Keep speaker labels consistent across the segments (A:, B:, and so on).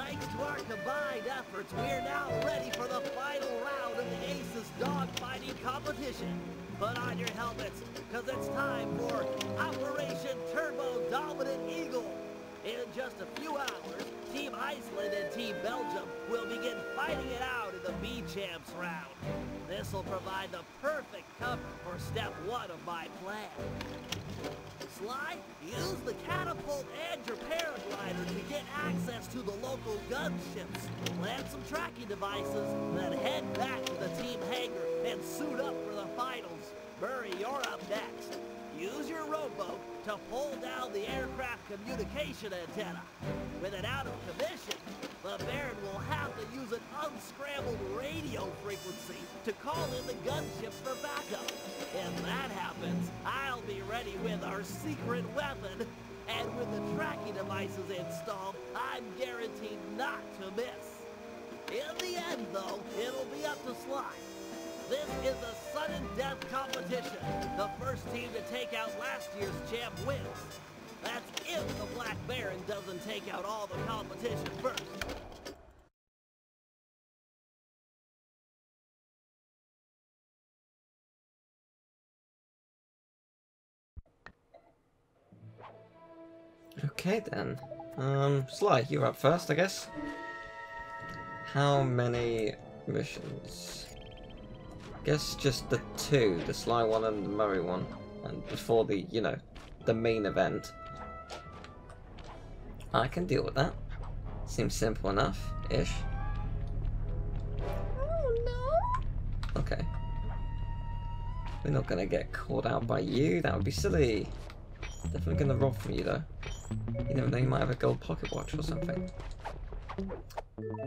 A: To our combined efforts, we're now ready for the final round of the Aces dogfighting competition. Put on your helmets, because it's time for Operation Turbo Dominant Eagle. In just a few hours, Team Iceland and Team Belgium will begin fighting it out in the B-Champs round. This will provide the perfect cover for step one of my plan. Sly, use the catapult and your to get access to the local gunships. Plant some tracking devices, then head back to the team hangar and suit up for the finals. Murray, you're up next. Use your rowboat to pull down the aircraft communication antenna. With it out of commission, the Baron will have to use an unscrambled radio frequency to call in the gunships for backup. If that happens, I'll be ready with our secret weapon. And with the tracking devices installed, I'm guaranteed not to miss. In the end, though, it'll be up to Sly. This is a sudden death competition. The first team to take out last year's champ wins. That's if the Black Baron doesn't take out all the competition first.
B: Okay then. Um, Sly, you're up first, I guess. How many missions? I Guess just the two, the Sly one and the Murray one. And before the, you know, the main event. I can deal with that. Seems simple enough, ish.
C: Oh no!
B: Okay. We're not gonna get caught out by you, that would be silly. Definitely gonna rob from you though. You never know, you might have a gold pocket watch or something.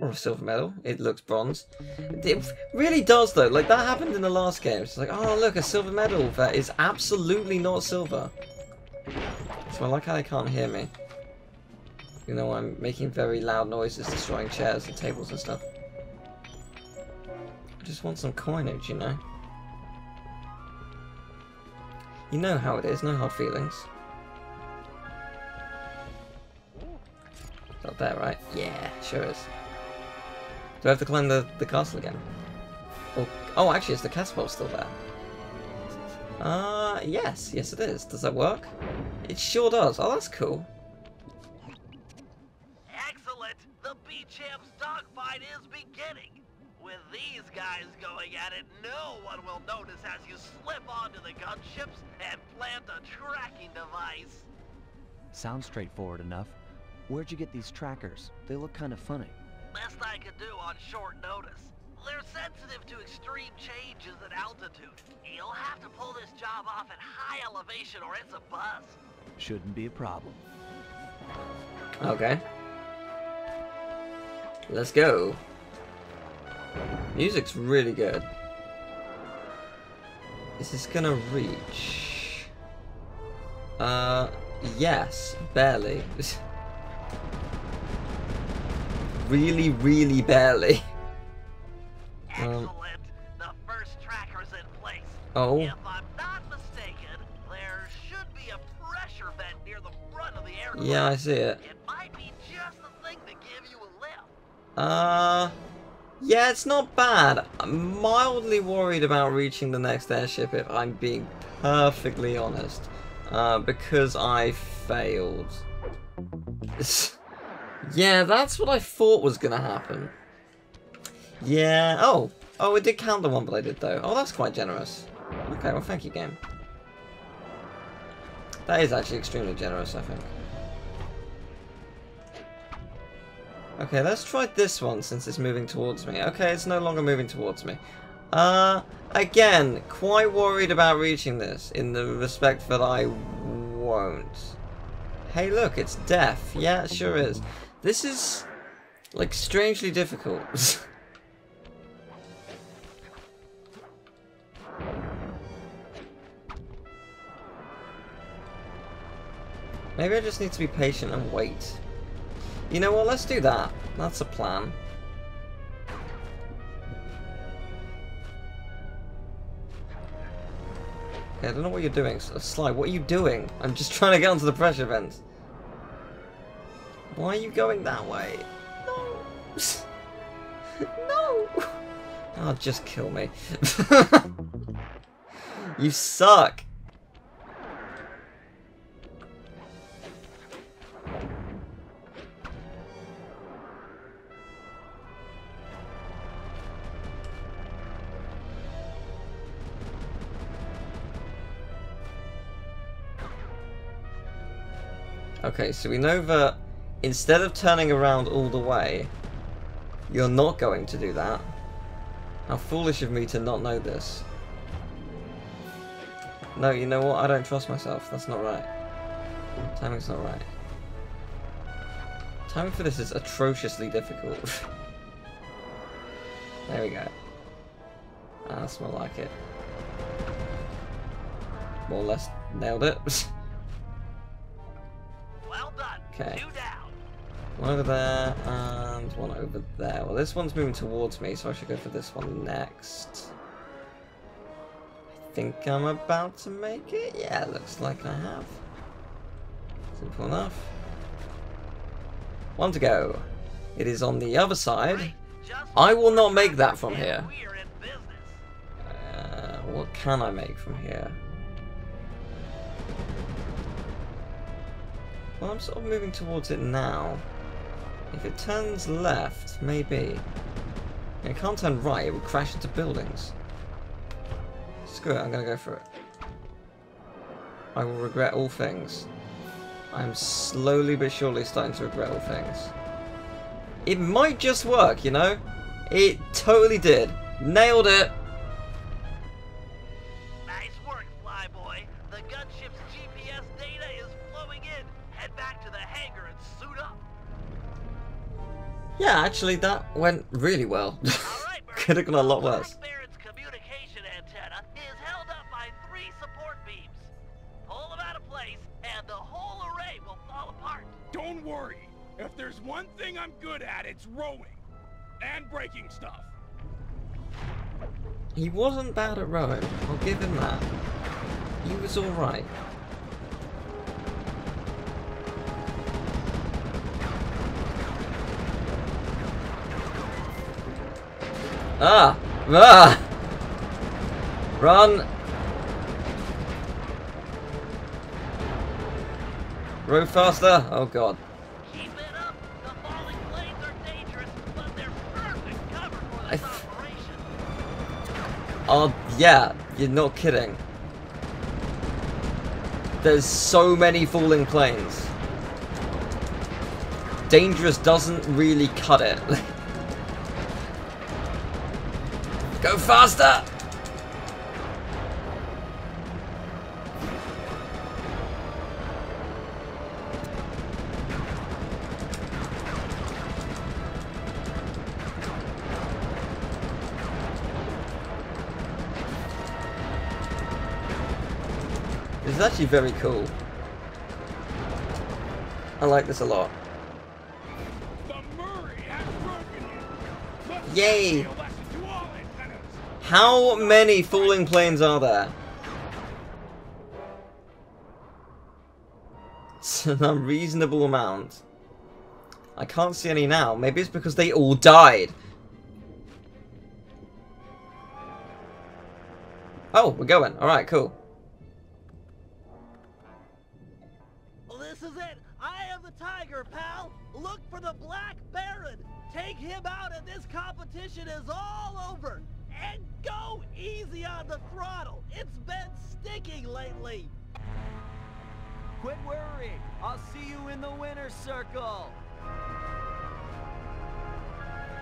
B: Or a silver medal. It looks bronze. It really does though. Like that happened in the last game. It's like, oh look, a silver medal that is absolutely not silver. So I like how they can't hear me. You know, I'm making very loud noises, destroying chairs and tables and stuff. I just want some coinage, you know. You know how it is, no hard feelings. Not there, right? Yeah, sure is. Do I have to climb the, the castle again? Oh, oh, actually, is the catapult still there? Uh, yes, yes it is. Does that work? It sure does. Oh, that's cool.
A: Excellent! The B-Champs dogfight is beginning! With these guys going at it, no one will notice as you slip onto the gunships and plant a tracking device.
D: Sounds straightforward enough. Where'd you get these trackers? They look kind of funny.
A: Best I could do on short notice. They're sensitive to extreme changes in altitude. You'll have to pull this job off at high elevation or it's a bust.
D: Shouldn't be a problem.
B: Okay. Let's go. Music's really good. Is this gonna reach? Uh, yes, barely. really, really barely. Um,
A: Excellent! The first tracker's in place.
B: oh,
A: If I'm not mistaken, there should be a pressure vent near the front of the aircraft.
B: yeah, I see it.
A: It might be just the thing to give you a lift.
B: Uh, yeah, it's not bad. I'm mildly worried about reaching the next airship if I'm being perfectly honest. Uh, because I failed. yeah, that's what I thought was gonna happen. Yeah, oh. Oh, it did count the one, but I did though. Oh, that's quite generous. Okay, well thank you, game. That is actually extremely generous, I think. Okay, let's try this one since it's moving towards me. Okay, it's no longer moving towards me. Uh, again, quite worried about reaching this in the respect that I won't. Hey, look, it's death. Yeah, it sure is. This is, like, strangely difficult. Maybe I just need to be patient and wait. You know what, let's do that. That's a plan. Okay, I don't know what you're doing. Uh, Sly, what are you doing? I'm just trying to get onto the pressure vents. Why are you going that way? No! no! Oh, just kill me. you suck! Okay, so we know that instead of turning around all the way, you're not going to do that. How foolish of me to not know this. No, you know what? I don't trust myself. That's not right. Timing's not right. Timing for this is atrociously difficult. there we go. Ah, that's more like it. More or less nailed it.
A: Well done.
B: Okay. One over there and one over there. Well, this one's moving towards me, so I should go for this one next. I think I'm about to make it. Yeah, looks like I have. Simple enough. One to go. It is on the other side. I will not make that from here.
A: We're in business.
B: Uh, what can I make from here? Well, I'm sort of moving towards it now. If it turns left, maybe. It can't turn right, it would crash into buildings. Screw it, I'm gonna go for it. I will regret all things. I'm slowly but surely starting to regret all things. It might just work, you know? It totally did. Nailed it!
A: Nice work, Flyboy. The gunship's GPS data is flowing in. Head back to the hangar and suit up.
B: Yeah, actually, that went really well.
A: All right,
B: Could have gone a lot worse.
A: Black Baron's communication antenna is held up by three support beams. Pull them out of place, and the whole array will fall apart.
E: Don't worry. If there's one thing I'm good at, it's rowing. And breaking stuff.
B: He wasn't bad at rowing. I'll give him that. He was alright. Ah! Ah! Run! Row faster! Oh god.
A: Keep it up. The falling planes are dangerous, but they're perfect cover for
B: I
A: this
B: f-
A: operation.
B: Oh, yeah, you're not kidding. There's so many falling planes. Dangerous doesn't really cut it. Go faster! This is actually very cool. I like this a lot.
E: The Murray has broken
B: Yay. How many falling planes are there? It's an unreasonable amount. I can't see any now. Maybe it's because they all died. Oh, we're going. Alright, cool.
A: This is it. I am the tiger, pal. Look for the Black Baron. Take him out and this competition is all over. And go easy on the throttle. It's been sticking lately.
D: Quit worrying. I'll see you in the winner's circle.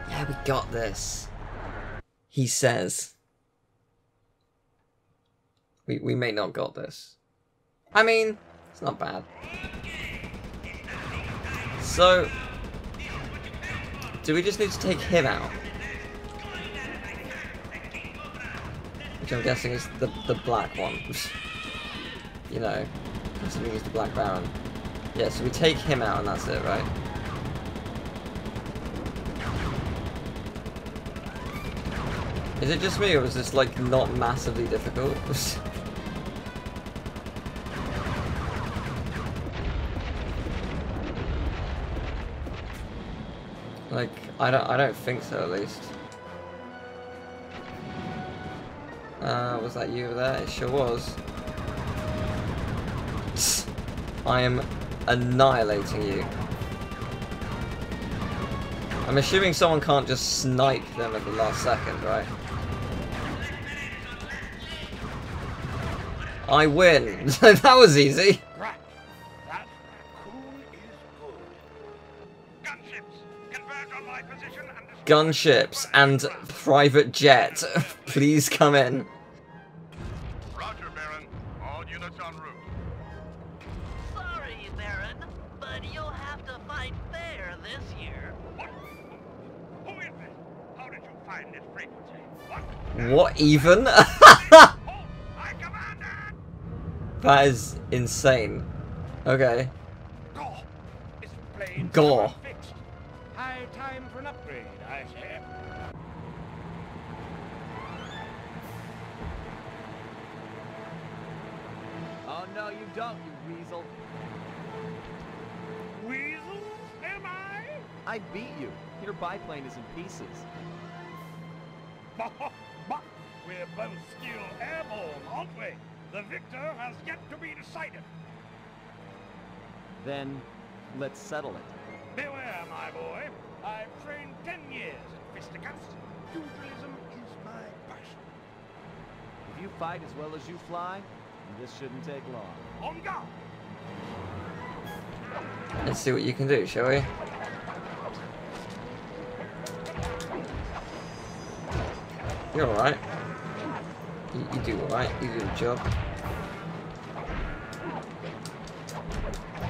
B: Yeah, we got this. He says. We, we may not got this. I mean, it's not bad. So, do we just need to take him out? Which I'm guessing is the, the black one. you know, considering he's the Black Baron. Yeah, so we take him out and that's it, right? Is it just me, or is this like not massively difficult? Like, I don't, I don't think so, at least. Was that you over there? It sure was. I am annihilating you. I'm assuming someone can't just snipe them at the last second, right? I win! that was easy!
E: Gunships and
B: private jet. Please come in.
E: What? What
B: even?
E: I commanded!
B: that is insane. Okay.
E: Gore! This plane
B: Gore.
E: fixed. High time for an upgrade, I say.
D: Oh no, you don't, you weasel.
E: Weasels, am I?
D: I beat you. Your biplane is in pieces.
E: But we're both still airborne, aren't we? The victor has yet to be decided.
D: Then, let's settle it.
E: Beware, my boy. I've trained ten years at fisticuffs. Pugilism is my passion.
D: If you fight as well as you fly, this shouldn't take long.
E: On guard!
B: Let's see what you can do, shall we? You're alright. You, you do alright. You do the job.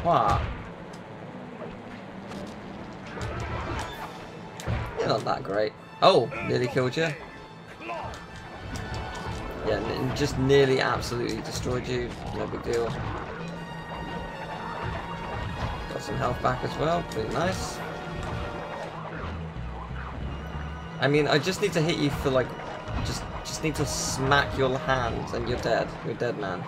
B: What? You're not that great. Oh, nearly killed you. Yeah, just nearly absolutely destroyed you. No big deal. Got some health back as well. Pretty nice. I mean, I just need to hit you for like, just need to smack your hand and you're dead. You're dead, man.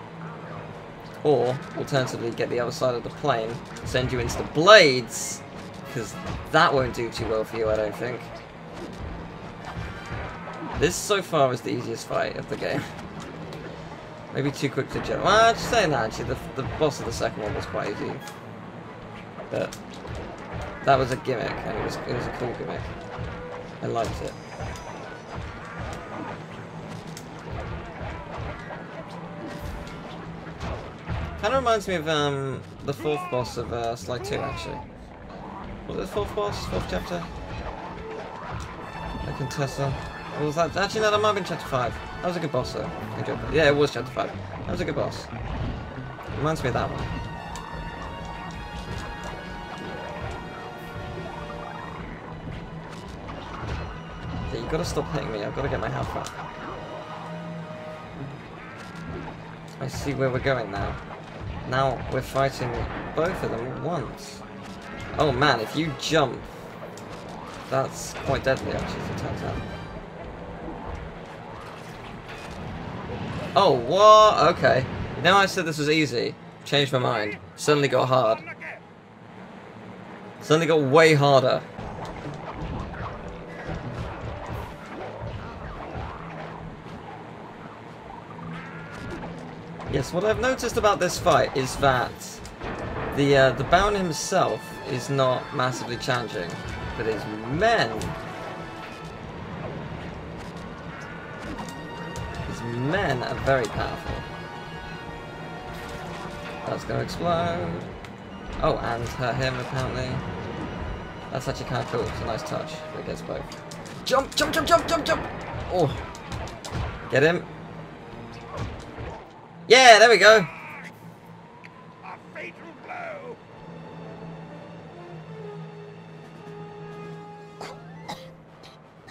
B: Or alternatively, get the other side of the plane, send you into the blades, because that won't do too well for you, I don't think. This so far is the easiest fight of the game. Maybe too quick to jump. Well, just saying that actually, the, the boss of the second one was quite easy. But that was a gimmick, and it was it was a cool gimmick. I liked it. Kind of reminds me of um, the fourth boss of uh, Sly 2, actually. Was it the fourth boss? Fourth chapter? The Contessa. What was that? Actually, no, that might have been chapter 5. That was a good boss, though. Enjoyed. Yeah, it was chapter 5. That was a good boss. Reminds me of that one. Yeah, you gotta stop hitting me. I've gotta get my health back. I see where we're going now. Now we're fighting both of them at once. Oh man, if you jump, that's quite deadly actually, it turns out. Oh, what? Okay. Now I said this was easy. Changed my mind. Suddenly got hard. Suddenly got way harder. Yes, what I've noticed about this fight is that the uh, the Baron himself is not massively challenging, but his men, his men are very powerful. That's gonna explode. Oh, and hurt him apparently. That's actually kind of cool. It's a nice touch. It gets both. Jump! Jump! Jump! Jump! Jump! Jump! Oh, get him. Yeah, there we go.
E: A fatal blow.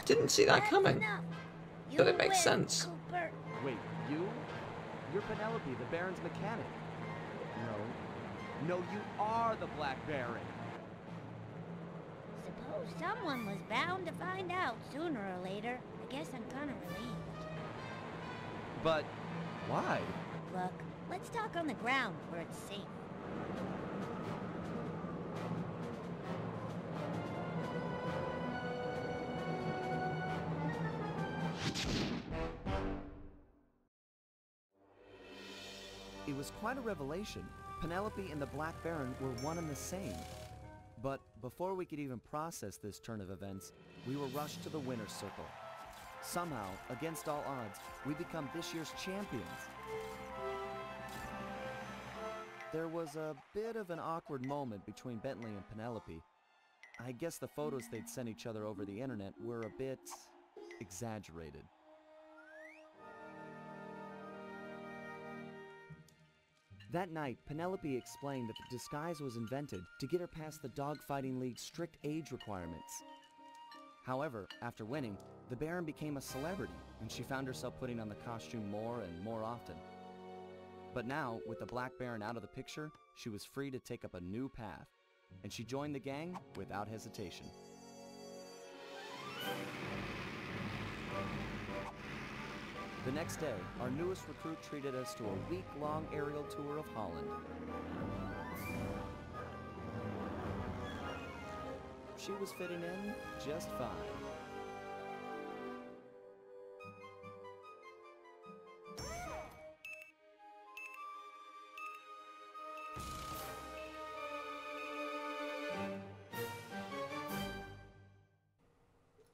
B: Didn't see that coming. But it makes sense.
D: Wait, you? You're Penelope, the Baron's mechanic. No. No, you are the Black Baron.
C: Suppose someone was bound to find out sooner or later. I guess I'm kind of relieved.
D: But why?
C: look. Let's talk on the ground where it's safe.
D: It was quite a revelation. Penelope and the Black Baron were one and the same. But before we could even process this turn of events, we were rushed to the winner's circle. Somehow, against all odds, we become this year's champions. There was a bit of an awkward moment between Bentley and Penelope. I guess the photos they'd sent each other over the internet were a bit exaggerated. That night, Penelope explained that the disguise was invented to get her past the Dogfighting League's strict age requirements. However, after winning, the Baron became a celebrity, and she found herself putting on the costume more and more often. But now, with the Black Baron out of the picture, she was free to take up a new path, and she joined the gang without hesitation. The next day, our newest recruit treated us to a week-long aerial tour of Holland. She was fitting in just fine.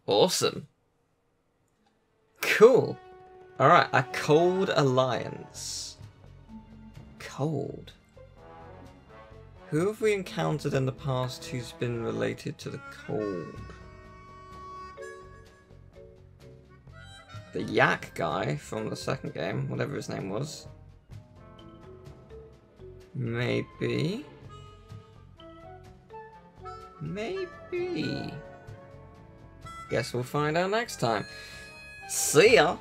B: Awesome. Cool. Alright, a cold alliance. Cold. Who have we encountered in the past who's been related to the cold? The yak guy from the second game, whatever his name was. Maybe. Maybe. Guess we'll find out next time. See ya!